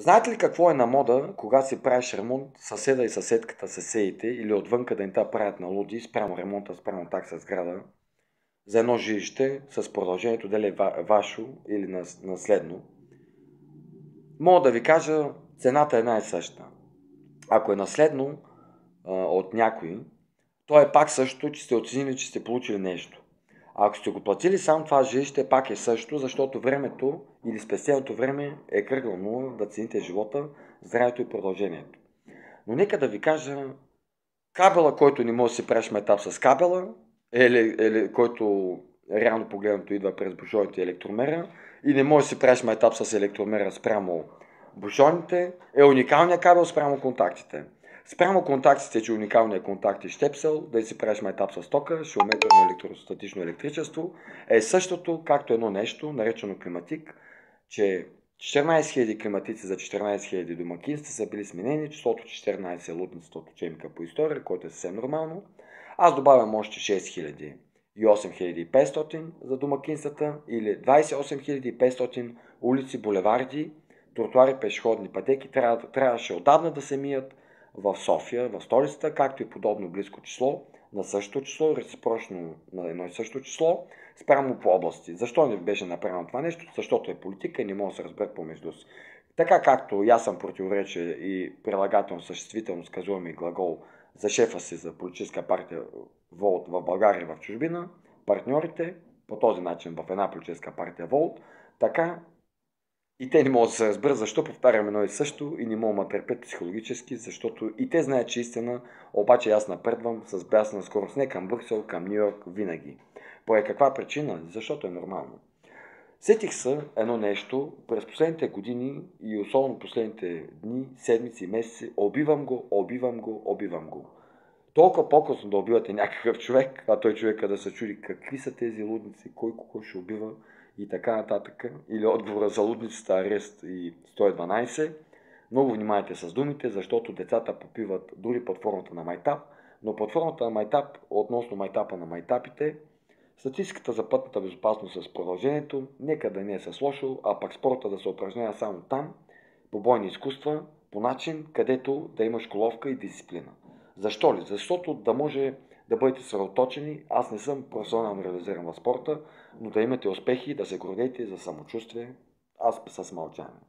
Знаете ли какво е на мода, когато си правиш ремонт, съседа и съседката се сеете или отвънка да не та правят на луди, спрямо ремонта, спрямо такса сграда, за едно жилище с продължението дали е вашо или наследно. Мога да ви кажа, цената е най-съща. Ако е наследно а, от някой, то е пак също, че сте оценили, че сте получили нещо. Ако сте го платили сам това жилище, пак е също, защото времето или спестеното време е кръгла нула да цените живота, здравето и продължението. Но нека да ви кажа, кабела, който не може да си правиш метап с кабела, или, или, който реално погледнато идва през бушоните електромера и не може да си правиш метап с електромера спрямо бушоните, е уникалният кабел спрямо контактите. Спрямо контактите, че уникалният контакт и щепсел, да си правиш майтап с тока, шиометърно електростатично електричество, е същото, както едно нещо, наречено климатик, че 14 000 климатици за 14 000 домакинства са били сменени, числото 14 е лутницата от учебника по история, което е съвсем нормално. Аз добавям още 6000 и 8500 за домакинствата или 28 500 улици, булеварди, тротуари, пешеходни пътеки трябваше отдавна да се мият, в София, в столицата, както и подобно близко число на същото число, реципрочно на едно и също число, спрямо по области. Защо не беше направено това нещо? Защото е политика и не може да се разберат помежду си. Така както аз съм противоречие и прилагателно съществително сказуем и глагол за шефа си за политическа партия Волт в България в чужбина, партньорите по този начин в една политическа партия Волт, така и те не могат да се разберат защо повтарям едно и също и не могат да търпят психологически, защото и те знаят, че истина, обаче аз напредвам с бясна скорост не към Брюксел, към Нью Йорк винаги. По е каква причина? Защото е нормално. Сетих се едно нещо през последните години и особено последните дни, седмици месеци. Обивам го, обивам го, обивам го. Толкова по-късно да убивате някакъв човек, а той човека да се чуди какви са тези лудници, кой кого ще убива, и така нататък, или отговора за лудницата, арест и 112. Много внимайте с думите, защото децата попиват дори под формата на майтап, но под формата на майтап, относно майтапа на майтапите, статистиката за пътната безопасност с продължението, нека да не е с лошо, а пак спорта да се упражнява само там, по бойни изкуства, по начин, където да има школовка и дисциплина. Защо ли? Защото да може да бъдете съсредоточени. Аз не съм професионално реализиран в спорта, но да имате успехи, да се гордеете за самочувствие. Аз с мълчание.